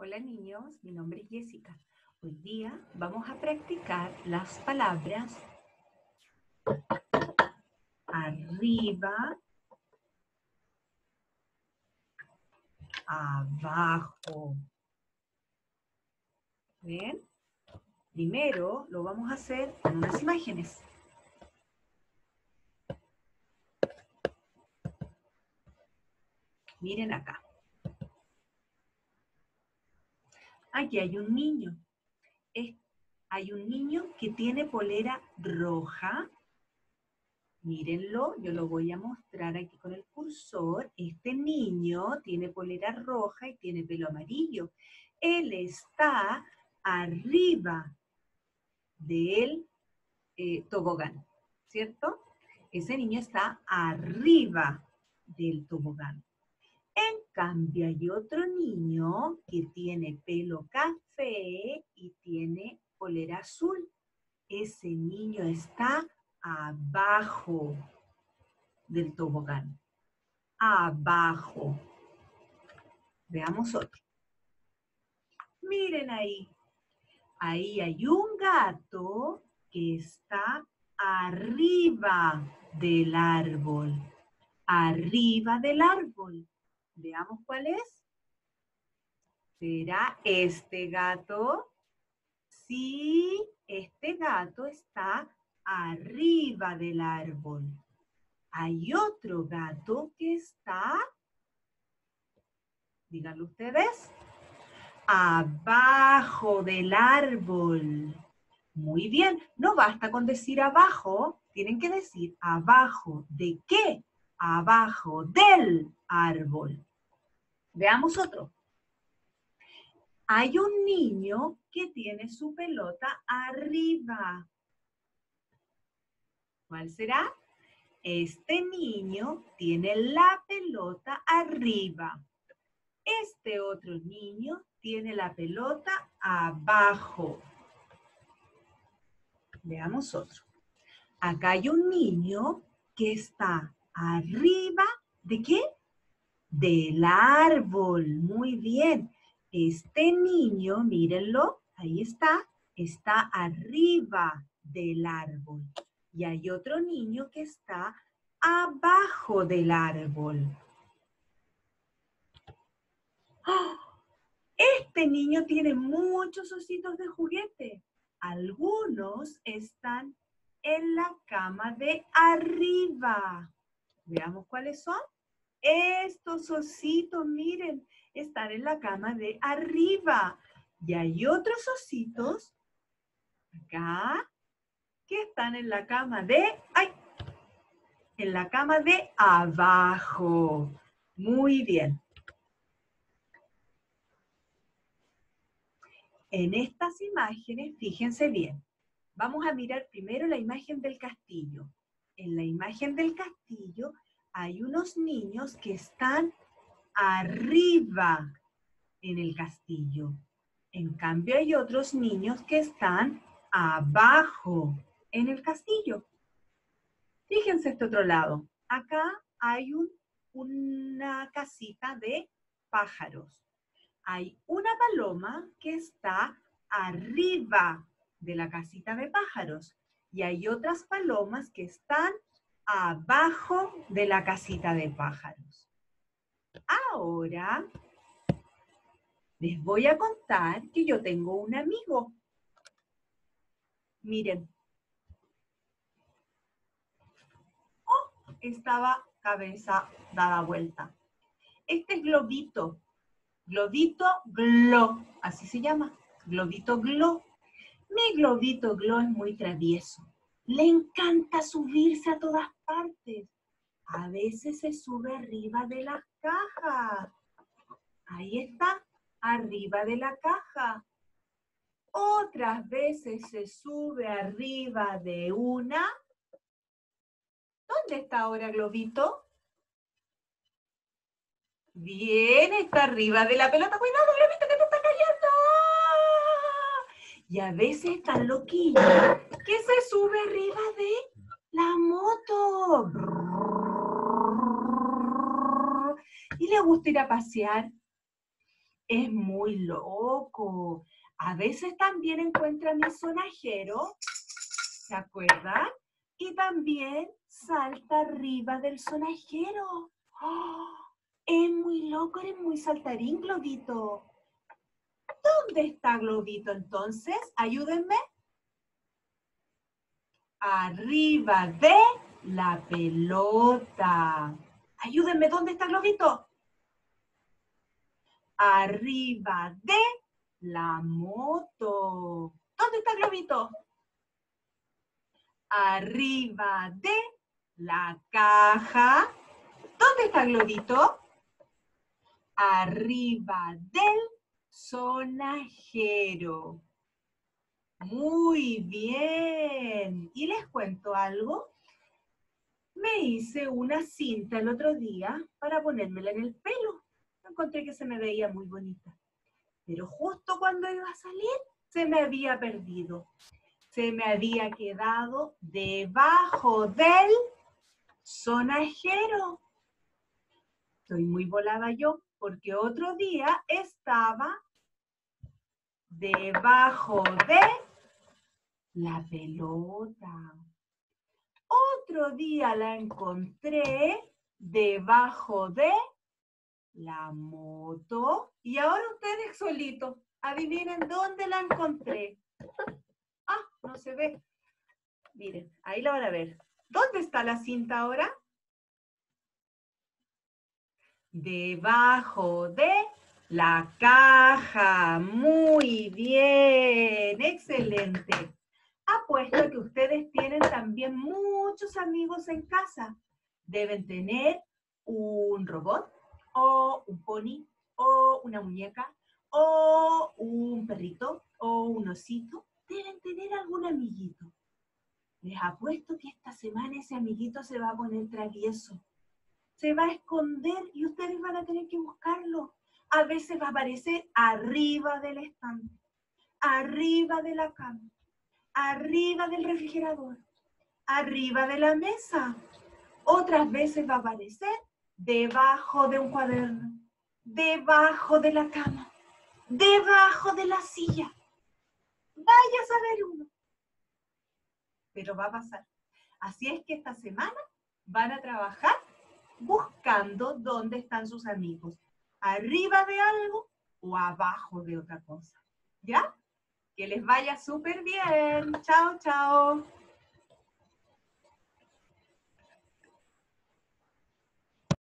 Hola niños, mi nombre es Jessica. Hoy día vamos a practicar las palabras arriba, abajo. ¿Ven? Primero lo vamos a hacer con unas imágenes. Miren acá. Aquí hay un niño. hay un niño que tiene polera roja. Mírenlo, yo lo voy a mostrar aquí con el cursor. Este niño tiene polera roja y tiene pelo amarillo. Él está arriba del eh, tobogán, ¿cierto? Ese niño está arriba del tobogán. En cambio, hay otro niño que tiene pelo café y tiene polera azul. Ese niño está abajo del tobogán. Abajo. Veamos otro. Miren ahí. Ahí hay un gato que está arriba del árbol. Arriba del árbol. Veamos cuál es. ¿Será este gato? Sí, este gato está arriba del árbol. Hay otro gato que está, díganlo ustedes, abajo del árbol. Muy bien, no basta con decir abajo, tienen que decir abajo. ¿De qué? Abajo del árbol. Veamos otro. Hay un niño que tiene su pelota arriba. ¿Cuál será? Este niño tiene la pelota arriba. Este otro niño tiene la pelota abajo. Veamos otro. Acá hay un niño que está arriba de qué? Del árbol. Muy bien. Este niño, mírenlo, ahí está, está arriba del árbol. Y hay otro niño que está abajo del árbol. ¡Ah! Este niño tiene muchos ositos de juguete. Algunos están en la cama de arriba. Veamos cuáles son. Estos ositos, miren, están en la cama de arriba. Y hay otros ositos acá que están en la cama de, ay, en la cama de abajo. Muy bien. En estas imágenes, fíjense bien, vamos a mirar primero la imagen del castillo. En la imagen del castillo hay unos niños que están arriba en el castillo. En cambio, hay otros niños que están abajo en el castillo. Fíjense este otro lado. Acá hay una casita de pájaros. Hay una paloma que está arriba de la casita de pájaros y hay otras palomas que están abajo de la casita de pájaros. Ahora les voy a contar que yo tengo un amigo. Miren. Oh, estaba cabeza dada vuelta. Este es Globito. Globito Glo, así se llama. Globito Glo. Mi Globito Glo es muy travieso. Le encanta subirse a todas partes. A veces se sube arriba de la caja. Ahí está, arriba de la caja. Otras veces se sube arriba de una. ¿Dónde está ahora Globito? Bien, está arriba de la pelota. Cuidado, Globito, que te está cayendo. Y a veces está loquillo que se sube arriba de la moto. Y le gusta ir a pasear. Es muy loco. A veces también encuentra mi sonajero, ¿se acuerdan? Y también salta arriba del sonajero. ¡Oh! Es muy loco, eres muy saltarín, Globito. ¿Dónde está Globito entonces? Ayúdenme. Arriba de la pelota. Ayúdenme, ¿dónde está Globito? Arriba de la moto. ¿Dónde está Globito? Arriba de la caja. ¿Dónde está Globito? Arriba del sonajero. Muy bien. ¿Y les cuento algo? Me hice una cinta el otro día para ponérmela en el pelo. Encontré que se me veía muy bonita. Pero justo cuando iba a salir, se me había perdido. Se me había quedado debajo del sonajero. Estoy muy volada yo, porque otro día estaba debajo de la pelota. Otro día la encontré debajo de la moto. Y ahora ustedes solitos, adivinen dónde la encontré. Ah, no se ve. Miren, ahí la van a ver. ¿Dónde está la cinta ahora? Debajo de la caja. Muy bien, excelente. Apuesto que ustedes tienen también muchos amigos en casa. Deben tener un robot o un pony o una muñeca o un perrito o un osito. Deben tener algún amiguito. Les apuesto que esta semana ese amiguito se va a poner travieso. Se va a esconder y ustedes van a tener que buscarlo a veces va a aparecer arriba del estante, arriba de la cama, arriba del refrigerador, arriba de la mesa. Otras veces va a aparecer debajo de un cuaderno, debajo de la cama, debajo de la silla. Vaya a saber uno. Pero va a pasar. Así es que esta semana van a trabajar buscando dónde están sus amigos arriba de algo o abajo de otra cosa. ¿Ya? Que les vaya súper bien. Chao, chao.